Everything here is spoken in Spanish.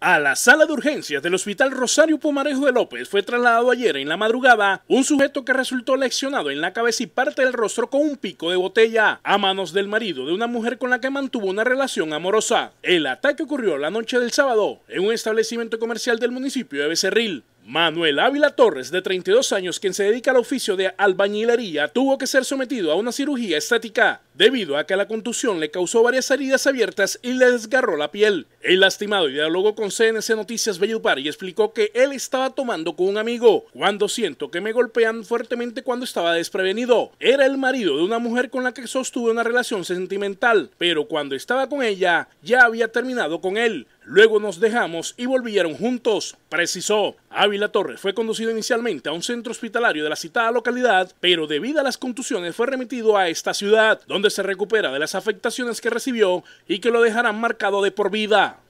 A la sala de urgencias del Hospital Rosario Pomarejo de López fue trasladado ayer en la madrugada un sujeto que resultó lesionado en la cabeza y parte del rostro con un pico de botella a manos del marido de una mujer con la que mantuvo una relación amorosa. El ataque ocurrió la noche del sábado en un establecimiento comercial del municipio de Becerril. Manuel Ávila Torres, de 32 años, quien se dedica al oficio de albañilería, tuvo que ser sometido a una cirugía estética debido a que la contusión le causó varias heridas abiertas y le desgarró la piel. El lastimado dialogó con CNC Noticias Bellupar y explicó que él estaba tomando con un amigo cuando siento que me golpean fuertemente cuando estaba desprevenido. Era el marido de una mujer con la que sostuve una relación sentimental, pero cuando estaba con ella ya había terminado con él. Luego nos dejamos y volvieron juntos, precisó. Ávila Torres fue conducido inicialmente a un centro hospitalario de la citada localidad, pero debido a las contusiones fue remitido a esta ciudad, donde se recupera de las afectaciones que recibió y que lo dejarán marcado de por vida.